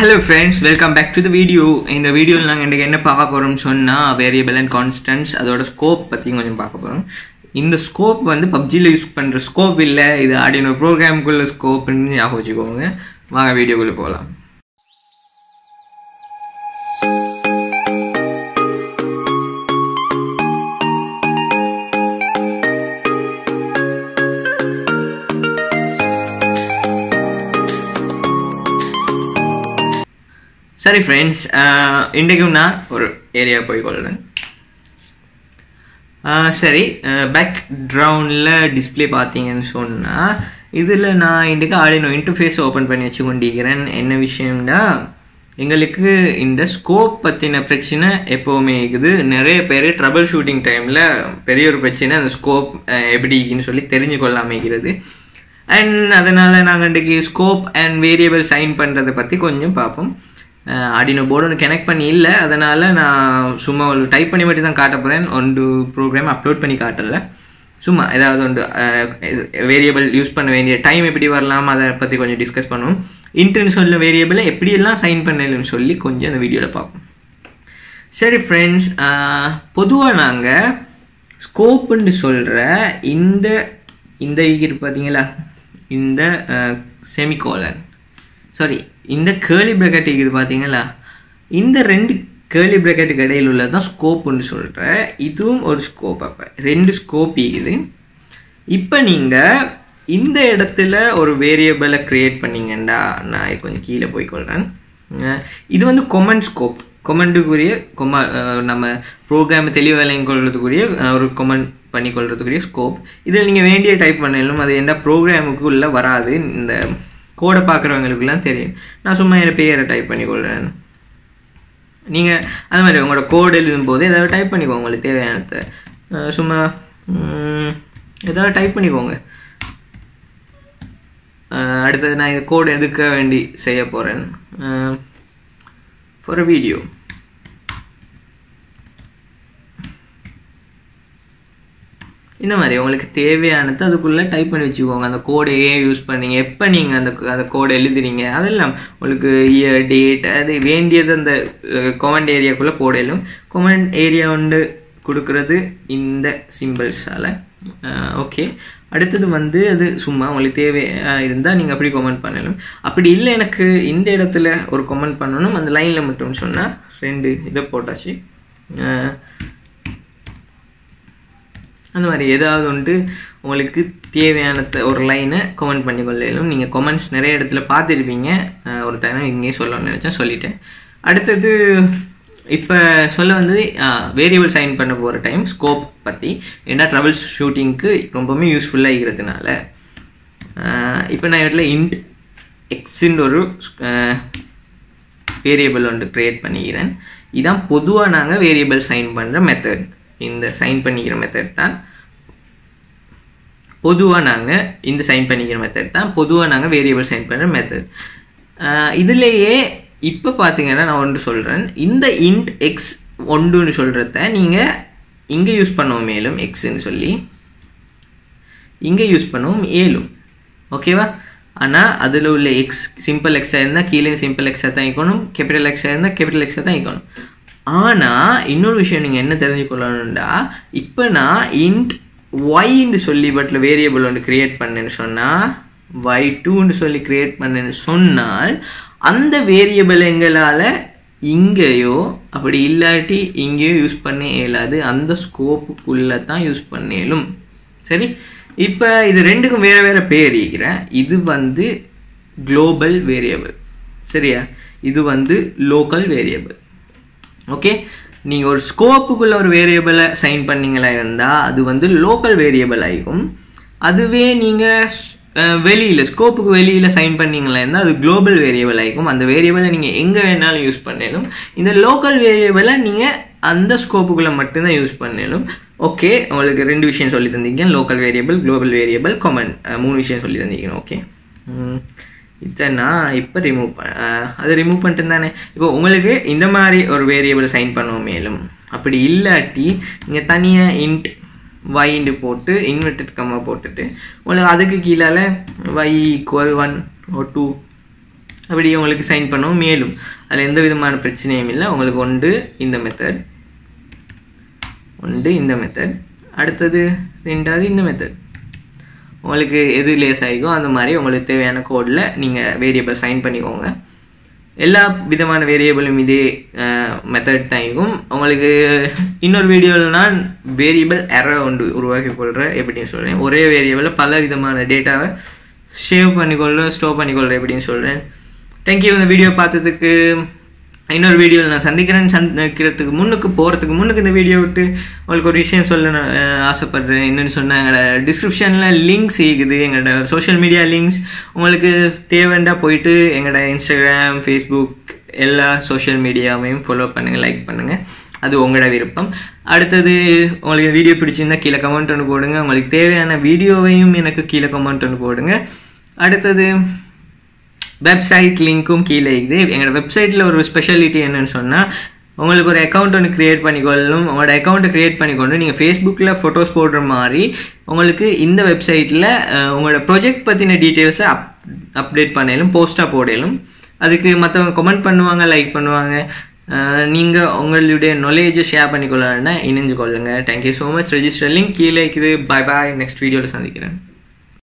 Hello friends welcome back to the video இந்த வீடியோவில் நாங்கள் இன்றைக்கி என்ன பார்க்க போகிறோம்னு சொன்னால் வேரியபிள் அண்ட் கான்ஸ்டன்ஸ் அதோட ஸ்கோப் பற்றி கொஞ்சம் பார்க்க போகிறோம் இந்த ஸ்கோப் வந்து பப்ஜியில் யூஸ் பண்ணுற ஸ்கோப் இல்லை. இது ஆடியோ ப்ரோக்ராமுக்குள்ள ஸ்கோப்னு ஞாபகம் வச்சுக்கோங்க. வாங்க வீடியோக்குள்ளே போகலாம். சரி ஃப்ரெண்ட்ஸ் uh, இன்றைக்கும் நான் ஒரு ஏரியா போய் கொள்கிறேன் uh, சரி uh, ட்ரௌனில் டிஸ்பிளே பார்த்தீங்கன்னு சொன்னால் இதில் நான் இன்றைக்கு ஆடினோ இன்டர்ஃபேஸ் ஓப்பன் பண்ணி வச்சு கொண்டிருக்கிறேன் என்ன விஷயம்னா எங்களுக்கு இந்த ஸ்கோப் பற்றின பிரச்சனை எப்போவுமே இருக்குது. நிறைய பேர் ட்ரபிள் ஷூட்டிங் டைமில் பெரிய ஒரு பிரச்சனை அந்த ஸ்கோப் எப்படின்னு சொல்லி தெரிஞ்சு கொள்ளாமைக்கிறது அண்ட் அதனால் நாங்கள் இன்றைக்கி ஸ்கோப் அண்ட் வேரியபிள் சைன் பண்ணுறதை பற்றி கொஞ்சம் பார்ப்போம். அடினோ போர்டு ஒன்று கனெக்ட் பண்ணி இல்லை. அதனால் நான் சும்மா ஒரு டைப் பண்ணி மட்டும் தான் காட்ட போகிறேன் ஒன்று ப்ரோக்ராம் அப்லோட் பண்ணி காட்டல. சும்மா ஏதாவது ஒன்று வேரியபிள் யூஸ் பண்ண வேண்டிய டைம் எப்படி வரலாம் அதை பற்றி கொஞ்சம் டிஸ்கஸ் பண்ணுவோம். இன்டர்னு சொல்ல வேரியபிளை எப்படியெல்லாம் சைன் பண்ணலன்னு சொல்லி கொஞ்சம் அந்த வீடியோவில் பார்ப்போம். சரி ஃப்ரெண்ட்ஸ் பொதுவாக நாங்கள் ஸ்கோப்புன்னு சொல்கிற இந்த இந்த இது பார்த்தீங்களா இந்த செமிகோலன் சாரி இந்த கேர்லி ப்ராக்கெட் இது பார்த்தீங்களா இந்த ரெண்டு கேர்லி ப்ராக்கெட்டுக்கு இடையில் உள்ளது தான் ஸ்கோப்புன்னு சொல்கிறேன் இதுவும் ஒரு ஸ்கோப் அப்போ. ரெண்டு ஸ்கோப் இருக்குது. இப்போ நீங்கள் இந்த இடத்துல ஒரு வேரியபிளை க்ரியேட் பண்ணிங்கண்டா நான் கொஞ்சம் கீழே போய்க்கொள்கிறேன் இது வந்து கொமன் ஸ்கோப் கொமண்டுக்குரிய கொம நம்ம ப்ரோக்ராம் தெளிவாக கொள்றதுக்குரிய ஒரு கொமன் பண்ணிக்கொள்றதுக்குரிய ஸ்கோப் இதில் நீங்கள் வேண்டிய டைப் பண்ணலும் அது என்ன ப்ரோக்ராமுக்கு உள்ளே வராது. இந்த கோடை பார்க்குறவங்களுக்குலாம் தெரியும். நான் சும்மா என் பேரை டைப் பண்ணிக்கொள்கிறேன் நீங்கள் அது மாதிரி உங்களோட கோடு எழுதும்போது ஏதாவது டைப் பண்ணிக்கோங்க உங்களுக்கு தேவையானதை சும்மா ஏதாவது டைப் பண்ணிக்கோங்க. அடுத்தது நான் இந்த கோடு எடுக்க வேண்டி செய்ய போகிறேன் ஃபார் அ வீடியோ இந்த மாதிரி உங்களுக்கு தேவையானது அதுக்குள்ளே டைப் பண்ணி வச்சுக்கோங்க. அந்த கோடை ஏன் யூஸ் பண்ணீங்க? எப்போ நீங்கள் அந்த அந்த கோடை எழுதுறீங்க? அதெல்லாம் உங்களுக்கு இயர் டேட் அது வேண்டியது அந்த கொமெண்ட் ஏரியாக்குள்ளே போடலும். கொமெண்ட் ஏரியா வந்து கொடுக்குறது இந்த சிம்பிள்ஸால் ஓகே அடுத்தது வந்து அது சும்மா உங்களுக்கு தேவையாக இருந்தால் நீங்கள் அப்படி கமெண்ட் பண்ணணும் அப்படி இல்லை எனக்கு இந்த இடத்துல ஒரு கமெண்ட் பண்ணணும். அந்த லைனில் மட்டும் சொன்னால் ரெண்டு இதை போட்டாச்சு. அந்த மாதிரி ஏதாவது ஒன்று உங்களுக்கு தேவையான ஒரு லைனை கமெண்ட் பண்ணி நீங்கள் கமெண்ட்ஸ் நிறைய இடத்துல பார்த்துருப்பீங்க. ஒரு தரம் இங்கேயே சொல்லணும்னு நினச்சேன் சொல்லிட்டேன். அடுத்தது இப்போ சொல்ல வந்து வேரியபிள் சைன் பண்ண போகிற டைம் ஸ்கோப் பற்றி ஏன்னா ட்ரபிள் ஷூட்டிங்க்கு ரொம்பவுமே யூஸ்ஃபுல்லாக இருக்கிறதுனால. இப்போ நான் இடத்துல இன்ட் எக்ஸின் ஒரு வேரியபிள் ஒன்று க்ரியேட் பண்ணிக்கிறேன். இதான் பொதுவாக நாங்கள் வேரியபிள் சைன் பண்ணுற மெத்தட் இந்த சைன் பண்ணிக்கிற மெத்தட் தான். பொதுவாக நாங்கள் இந்த சைன் பண்ணிக்கிற மெத்தட் தான். பொதுவாக நாங்கள் வேரியபிள் சைன் பண்ணுற மெத்தட் இதுலேயே இப்போ பார்த்தீங்கன்னா நான் ஒன்று சொல்கிறேன் இந்த இன்ட் எக்ஸ் ஒன்றுன்னு சொல்கிறத நீங்கள் இங்கே யூஸ் பண்ணுவோம் மேலும் எக்ஸ்ன்னு சொல்லி இங்கே யூஸ் பண்ணுவோம் ஏழும் ஓகேவா ஆனால் அதில் உள்ள எக்ஸ் சிம்பிள் எக்ஸாக இருந்தால் கீழே சிம்பிள் எக்ஸாக தான் இருக்கணும் கேபிட்டல் எக்ஸாக இருந்தால் கேபிட்டல் எக்ஸாக தான் இருக்கணும் ஆனால் இன்னொரு விஷயம் நீங்கள் என்ன தெரிஞ்சுக்கொள்ளணும்டா இப்போ நான் இன்ட் ஒய்ன்னு சொல்லி பட்டில் வேரியபிள் ஒன்று க்ரியேட் பண்ணேன்னு சொன்னால் ஒய் டூன்னு சொல்லி க்ரியேட் பண்ணேன்னு சொன்னால் அந்த வேரியபிள் எங்களால் இங்கேயோ அப்படி இல்லாட்டி இங்கேயோ யூஸ் பண்ண இயலாது. அந்த ஸ்கோப்புக்குள்ளே தான் யூஸ் பண்ணலும். சரி? இப்போ இது ரெண்டுக்கும் வேறு வேறு பேர் இருக்கிறேன் இது வந்து குளோபல் வேரியபிள் சரியா? இது வந்து லோக்கல் வேரியபிள் ஓகே நீங்கள் ஒரு ஸ்கோப்புக்குள்ளே ஒரு வேரியபிளை சைன் பண்ணிங்களா இருந்தால் அது வந்து லோக்கல் வேரியபிள் ஆகிக்கும் அதுவே நீங்கள் வெளியில் ஸ்கோப்புக்கு வெளியில் சைன் பண்ணிங்களா இருந்தால் அது குளோபல் வேரியபிள் ஆகிக்கும் அந்த வேரியபிளை நீங்கள் எங்கே வேணாலும் யூஸ் பண்ணணும் இந்த லோக்கல் வேரியபிளை நீங்கள் அந்த ஸ்கோப்புக்குள்ளே மட்டும்தான் யூஸ் பண்ணணும் ஓகே உங்களுக்கு ரெண்டு விஷயம் சொல்லி தந்தீங்க local variable global variable common மூணு விஷயம் சொல்லி தந்தீங்க ஓகே இதை நான் இப்போ ரிமூவ் அதை ரிமூவ் பண்ணிட்டு தானே இப்போ உங்களுக்கு இந்த மாதிரி ஒரு வேரியபிள் சைன் பண்ணுவோம் மேலும். அப்படி இல்லாட்டி நீங்கள் தனியாக இன்ட் வைண்டு போட்டு இன்வெர்டட் கம்மா போட்டுட்டு உங்களுக்கு அதுக்கு கீழே y equal one o two அப்படி உங்களுக்கு சைன் பண்ணவும் மேலும். அதில் எந்த விதமான பிரச்சனையும் இல்லை. உங்களுக்கு ஒன்று இந்த மெத்தட் ஒன்று இந்த மெத்தட் அடுத்தது ரெண்டாவது இந்த மெத்தட் உங்களுக்கு எது லேஸ் ஆகிக்கோ அந்த மாதிரி உங்களுக்கு தேவையான கோடில் நீங்கள் வேரியபிள் சைன் பண்ணிக்கோங்க. எல்லா விதமான வேரியபிளும் இதே மெத்தட் தான் இருக்கும். உங்களுக்கு இன்னொரு வீடியோவில் நான் வேரியபிள் எரர் ஒன்று உருவாக்கி கொள்கிறேன் எப்படின்னு சொல்கிறேன் ஒரே வேரியபிளில் பல விதமான டேட்டாவை சேவ் பண்ணிக்கொள்ள ஸ்டோர் பண்ணிக்கொள்கிறேன் எப்படின்னு சொல்கிறேன் தேங்க்யூ இந்த வீடியோ பார்த்ததுக்கு இன்னொரு வீடியோவில் நான் சந்திக்கிறேன். சந்திக்கிறதுக்கு முன்னுக்கு போகிறதுக்கு முன்னுக்கு இந்த வீடியோ விட்டு உங்களுக்கு ஒரு விஷயம் சொல்ல நான் ஆசைப்படுறேன். என்னென்னு சொன்னால் எங்களோட டிஸ்கிரிப்ஷனில் லிங்க்ஸ் இருக்குது. எங்களோட சோஷியல் மீடியா லிங்க்ஸ் உங்களுக்கு தேவைண்டா போயிட்டு எங்களோட இன்ஸ்டாகிராம் ஃபேஸ்புக் எல்லா சோஷியல் மீடியாவையும் ஃபாலோ பண்ணுங்கள் லைக் பண்ணுங்கள் அது உங்களோட விருப்பம். அடுத்தது உங்களுக்கு வீடியோ பிடிச்சிருந்தா கீழே கமெண்ட் ஒன்று போடுங்க. உங்களுக்கு தேவையான வீடியோவையும் எனக்கு கீழே கமெண்ட் ஒன்று போடுங்க. அடுத்தது வெப்சைட் லிங்க்கும் கீழே இருக்குது எங்களோட வெப்சைட்டில் ஒரு ஸ்பெஷாலிட்டி என்னன்னு சொன்னால் உங்களுக்கு ஒரு அக்கௌண்ட் ஒன்று க்ரியேட் பண்ணிக்கொள்ளணும். உங்களோட அக்கௌண்ட்டை க்ரியேட் பண்ணிக்கொண்டு நீங்கள் ஃபேஸ்புக்கில் ஃபோட்டோஸ் போடுற மாதிரி உங்களுக்கு இந்த வெப்சைட்டில் உங்களோட ப்ரொஜெக்ட் பற்றின டீட்டெயில்ஸை அப் அப்டேட் பண்ணலும் போஸ்ட்டாக போடலும் அதுக்கு மற்றவங்க கமெண்ட் பண்ணுவாங்க லைக் பண்ணுவாங்க. நீங்கள் உங்களுடைய நாலேஜை ஷேர் பண்ணிக்கொள்ளணும்னா இணைஞ்சு கொள்ளுங்கள் thank you so much register link கீழே இருக்குது. பை பாய் நெக்ஸ்ட் வீடியோவில் சந்திக்கிறேன்.